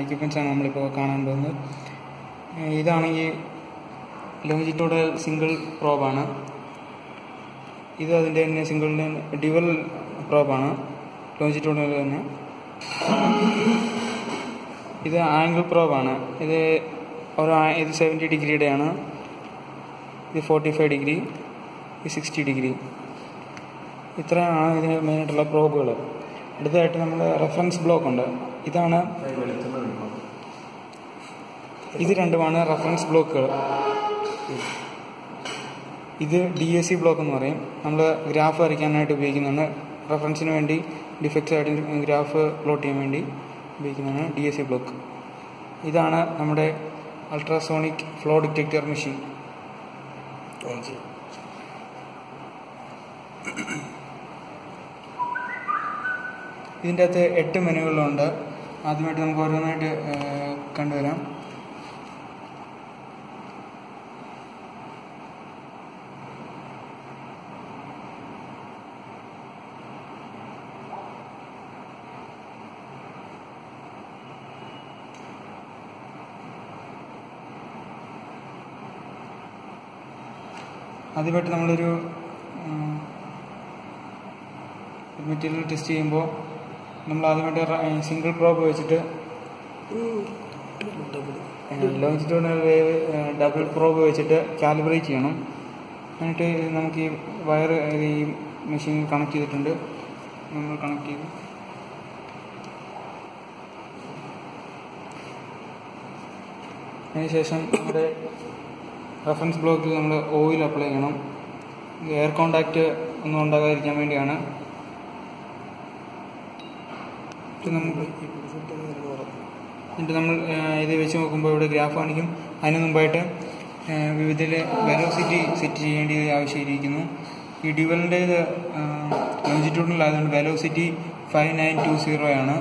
Equipments ആണ് നമ്മളിപ്പോൾ കാണാൻ പോകുന്നത്. ഇതാണെങ്കിൽ ലോഞ്ചിറ്റ്യൂഡൽ സിംഗിൾ പ്രോബാണ് ഇത് അതിന്റെ തന്നെ സിംഗിൾ ഡിവൽ പ്രോബാണ് ലോഞ്ചിറ്റ്യൂഡൽ തന്നെ. ഇത് ആംഗിൾ പ്രോബാണ് ഇത് ഒരു ഇത് സെവന്റി ഡിഗ്രിയുടെയാണ് ഇത് ഫോർട്ടി ഫൈവ് ഡിഗ്രി. ഇത് സിക്സ്റ്റി ഡിഗ്രി. ഇത്രയാണ് ഇതിന് മെയിനായിട്ടുള്ള പ്രോബുകൾ അടുത്തതായിട്ട് നമ്മൾ റെഫറൻസ് ബ്ലോക്ക് ഉണ്ട്. ഇതാണ് ഇത് രണ്ടുമാണ് റെഫറൻസ് ബ്ലോക്കുകൾ ഇത് ഡി എ സി ബ്ലോക്ക് എന്ന് പറയും. നമ്മൾ ഗ്രാഫ് വരയ്ക്കാനായിട്ട് ഉപയോഗിക്കുന്നതാണ്. റെഫറൻസിന് വേണ്ടി ഡിഫക്റ്റ് ആയിട്ട് ഗ്രാഫ് പ്ലോട്ട് ചെയ്യാൻ വേണ്ടി ഉപയോഗിക്കുന്നതാണ് ഡി എ സി ബ്ലോക്ക് ഇതാണ് നമ്മുടെ അൾട്രാസോണിക് ഫ്ലോ ഡിറ്റക്ടർ മെഷീൻ ഇതിന്റെ അകത്ത് എട്ട് മെനുകളുണ്ട്. ആദ്യമായിട്ട് നമുക്ക് ഓരോന്നായിട്ട് കണ്ടുവരാം. ആദ്യമായിട്ട് നമ്മളൊരു മെറ്റീരിയൽ ടെസ്റ്റ് ചെയ്യുമ്പോൾ നമ്മൾ ആദ്യമായിട്ട് സിംഗിൾ പ്രോബ് വെച്ചിട്ട് ലോഞ്ചിറ്റ്യൂണൽ വേവ് ഡബിൾ പ്രോബ് വെച്ചിട്ട് കാലിബ്രേറ്റ് ചെയ്യണം. എന്നിട്ട് നമുക്ക് ഈ വയർ ഈ മെഷീനിൽ കണക്ട് ചെയ്തിട്ടുണ്ട്. നമ്മൾ കണക്ട് ചെയ്തു. അതിനുശേഷം നമ്മുടെ റെഫറൻസ് ബ്ലോക്കിൽ നമ്മൾ ഓയിൽ അപ്ലൈ ചെയ്യണം. എയർ കോണ്ടാക്റ്റ് ഒന്നും ഉണ്ടാകാതിരിക്കാൻ വേണ്ടിയാണ്. ഇത് നമുക്ക് എന്നിട്ട് നമ്മൾ ഇത് വെച്ച് നോക്കുമ്പോൾ ഇവിടെ ഗ്രാഫ് കാണിക്കും. അതിന് മുമ്പായിട്ട് വിവിധ വെലോസിറ്റി സെറ്റ് ചെയ്യേണ്ടി ആവശ്യമായിരിക്കുന്നു ഈ ഡ്യുവലിന്റെ ഇത് ആയതുകൊണ്ട് velocity five nine two zero ആണ്.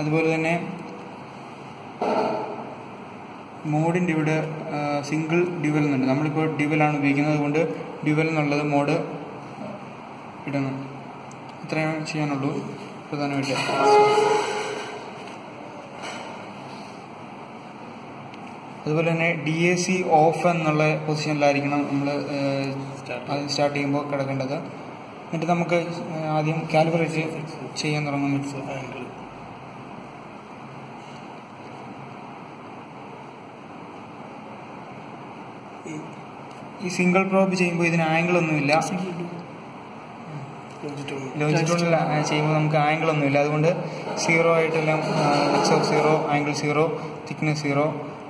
അതുപോലെ തന്നെ മോഡിന്റെ ഇവിടെ സിംഗിൾ ഡ്യുവൽ എന്നുണ്ട് നമ്മളിപ്പോൾ ഡ്യുവലാണ് ഉപയോഗിക്കുന്നത്. അതുകൊണ്ട് ഡ്യുവൽ എന്നുള്ളത് മോഡ് ഇടണം. ഇത്രയും ചെയ്യാനുള്ളൂ. പ്രധാനമായിട്ട്. അതുപോലെ തന്നെ ഡി എ സി ഓഫ് എന്നുള്ള പൊസിഷനിലായിരിക്കണം നമ്മൾ സ്റ്റാർട്ട് ചെയ്യുമ്പോൾ കിടക്കേണ്ടത്. എന്നിട്ട് നമുക്ക് ആദ്യം കാൽക്കുലേറ്റ് ചെയ്യാൻ തുടങ്ങും ഈ സിംഗിൾ പ്രോബ് ചെയ്യുമ്പോൾ ഇതിന് ആംഗിൾ ഒന്നുമില്ല. ലോജിറ്റ്യൂഡിൽ ചെയ്യുമ്പോൾ നമുക്ക് ആംഗിൾ ഒന്നുമില്ല അതുകൊണ്ട് zero ആയിട്ടെല്ലാം X of zero angle zero thickness zero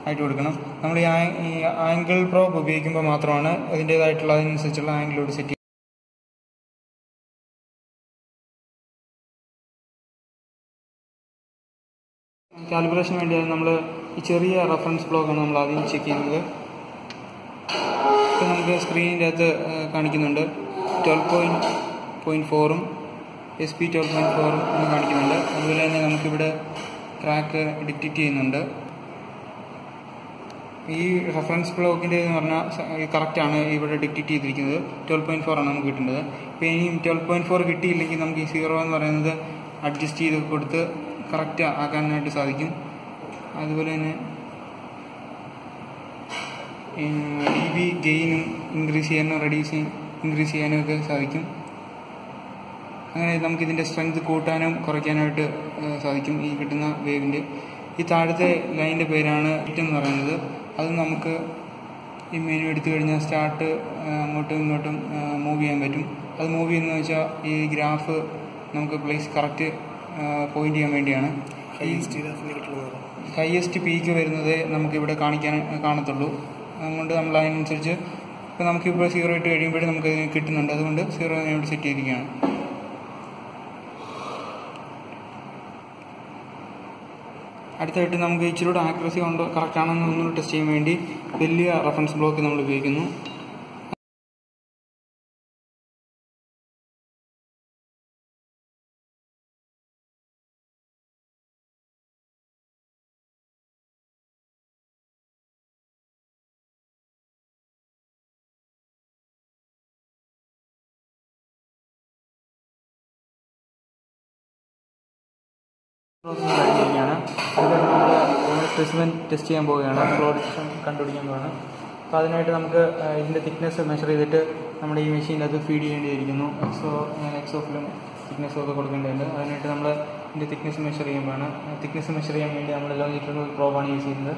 ആയിട്ട് കൊടുക്കണം. നമ്മൾ ഈ ആംഗിൾ പ്രോബ് ഉപയോഗിക്കുമ്പോൾ മാത്രമാണ് അതിന്റേതായിട്ടുള്ള അതിനനുസരിച്ചുള്ള ആംഗിളോട് സെറ്റ് കാൽക്കുലേഷൻ വേണ്ടി നമ്മൾ ഈ ചെറിയ റെഫറൻസ് ബ്ലോക്കാണ് നമ്മൾ ആദ്യം ചെക്ക് ചെയ്യുന്നത്. ഇപ്പം നമുക്ക് സ്ക്രീനിന്റെ അകത്ത് കാണിക്കുന്നുണ്ട്. ട്വൽവ് പോയിന്റ് പോയിന്റ് ഫോറും എസ് പി ട്വൽവ് പോയിന്റ് ഫോറും എന്ന് കാണിക്കുന്നുണ്ട്. അതുപോലെ തന്നെ നമുക്കിവിടെ ട്രാക്ക് ഡിറ്റക്റ്റ് ചെയ്യുന്നുണ്ട്. ഈ റെഫറൻസ് ബ്ലോക്കിന്റെ എന്ന് പറഞ്ഞാൽ കറക്റ്റാണ് ഇവിടെ ഡിറ്റക്റ്റ് ചെയ്തിരിക്കുന്നത്. ട്വൽവ് പോയിന്റ് ഫോർ ആണ് നമുക്ക് കിട്ടുന്നത് ഇപ്പോൾ ഇനിയും ട്വൽവ് പോയിന്റ് ഫോർ കിട്ടിയില്ലെങ്കിൽ നമുക്ക് ഈ സീറോ എന്ന് പറയുന്നത് അഡ്ജസ്റ്റ് ചെയ്ത് കൊടുത്ത് കറക്റ്റ് ആക്കാനായിട്ട് സാധിക്കും. അതുപോലെ തന്നെ ഡി ബി ഗെയിനും ഇൻക്രീസ് ചെയ്യാനും റെഡ്യൂസ് ചെയ്യാൻ ഇൻക്രീസ് ചെയ്യാനും ഒക്കെ സാധിക്കും. അങ്ങനെ നമുക്ക് ഇതിന്റെ സ്ട്രെങ്ത് കൂട്ടാനും കുറയ്ക്കാനായിട്ട് സാധിക്കും ഈ കിട്ടുന്ന വേവിന്റെ ഈ താഴത്തെ ലൈനിന്റെ പേരാണ് ഹിറ്റ് എന്ന് പറയുന്നത്. അത് നമുക്ക് ഈ മെനു എടുത്തു കഴിഞ്ഞാൽ സ്റ്റാർട്ട് അങ്ങോട്ടും ഇങ്ങോട്ടും മൂവ് ചെയ്യാൻ പറ്റും. അത് മൂവ് ചെയ്യുന്നത് വെച്ചാൽ ഈ ഗ്രാഫ് നമുക്ക് പ്ലേസ് കറക്റ്റ് പോയിന്റ് ചെയ്യാൻ വേണ്ടിയാണ്. ഹയസ്റ്റ് പീക്ക് വരുന്നത് നമുക്കിവിടെ കാണിക്കാൻ കാണത്തുള്ളൂ. അതുകൊണ്ട് നമ്മൾ അതിനനുസരിച്ച് ഇപ്പോൾ നമുക്കിപ്പോൾ സീറോ ഇട്ട് കഴിയുമ്പോഴേ നമുക്ക് കിട്ടുന്നുണ്ട്. അതുകൊണ്ട് സീറോ ഇവിടെ സെറ്റ് ചെയ്തിരിക്കുകയാണ്. അടുത്തായിട്ട് നമുക്ക് ഇച്ചിരി കൂടെ ആക്യുറസി ഉണ്ടോ കറക്റ്റ് ആണോ ഒന്നുകൂടി ടെസ്റ്റ് ചെയ്യാൻ വേണ്ടി വലിയ റഫറൻസ് ബ്ലോക്ക് നമ്മൾ ഉപയോഗിക്കുന്നു. കഴിഞ്ഞിരിക്കുകയാണ് ഇത് സ്പെസിമെൻ ടെസ്റ്റ് ചെയ്യാൻ പോവുകയാണ്. ഫ്ലോ ഡിസ്റ്റൻസ് കണ്ടുപിടിക്കാൻ പോവുകയാണ്. അപ്പോൾ അതിനായിട്ട് നമുക്ക് ഇതിന്റെ തിക്നെസ് മെഷർ ചെയ്തിട്ട് നമ്മുടെ ഈ മെഷീനിൽ അത് ഫീഡ് ചെയ്യേണ്ടിയിരിക്കുന്നു. എക്സോ ഞാൻ ഫിലിം തിക്നെസ്സും ഒക്കെ കൊടുക്കേണ്ടതുണ്ട്. അതിനായിട്ട് നമ്മൾ ഇതിന്റെ തിക്നെസ് മെഷർ ചെയ്യുമ്പോഴാണ് തിക്നെസ് മെഷർ ചെയ്യാൻ വേണ്ടി നമ്മൾ ലോഞ്ചിറ്റ്യൂണൽ പ്രോബാണ് യൂസ് ചെയ്യുന്നത്.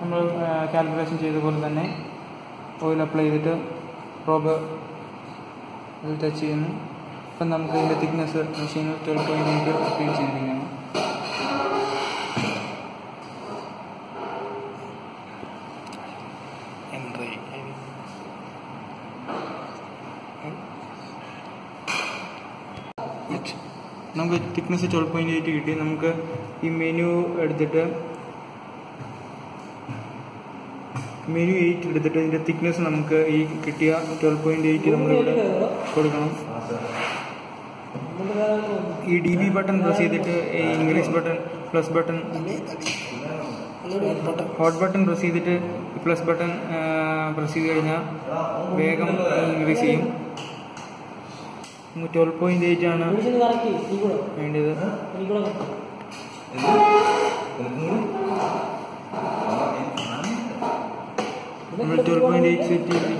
നമ്മൾ കാൽക്കുലേഷൻ ചെയ്ത പോലെ തന്നെ ഓയിൽ അപ്ലൈ ചെയ്തിട്ട് പ്രോബ് ഇത് ടച്ച് ചെയ്യുന്നു. അപ്പം നമുക്ക് ഇതിന്റെ തിക്നെസ് മെഷീനിൽ ട്വൽവ് പോയിന്റ് ഫീൽ ഫീഡ് ചെയ്തിരിക്കുകയാണ് നമുക്ക് തിക്നെസ് ട്വൽവ് പോയിന്റ് എയ്റ്റ് കിട്ടി. നമുക്ക് ഈ മെനു എടുത്തിട്ട് മെനു എയ്റ്റ് എടുത്തിട്ട് ഇതിന്റെ തിക്നെസ് നമുക്ക് ഈ കിട്ടിയ ട്വൽവ് പോയിന്റ് എയ്റ്റ് നമ്മളിവിടെ കൊടുക്കണം. ഈ ഡി ബി ബട്ടൺ പ്രസ് ചെയ്തിട്ട് ഈ English button plus button hot button press ചെയ്തിട്ട് പ്ലസ് ബട്ടൺ പ്രസ് ചെയ്ത് കഴിഞ്ഞാൽ വേഗം ഇൻക്രീസ് ചെയ്യും. ട്വൽവ് പോയിന്റ് എയ്റ്റ് ആണ് വേണ്ടത് നമ്മൾ ട്വൽവ് പോയിന്റ് എയ്റ്റ് സെറ്റ് ചെയ്ത്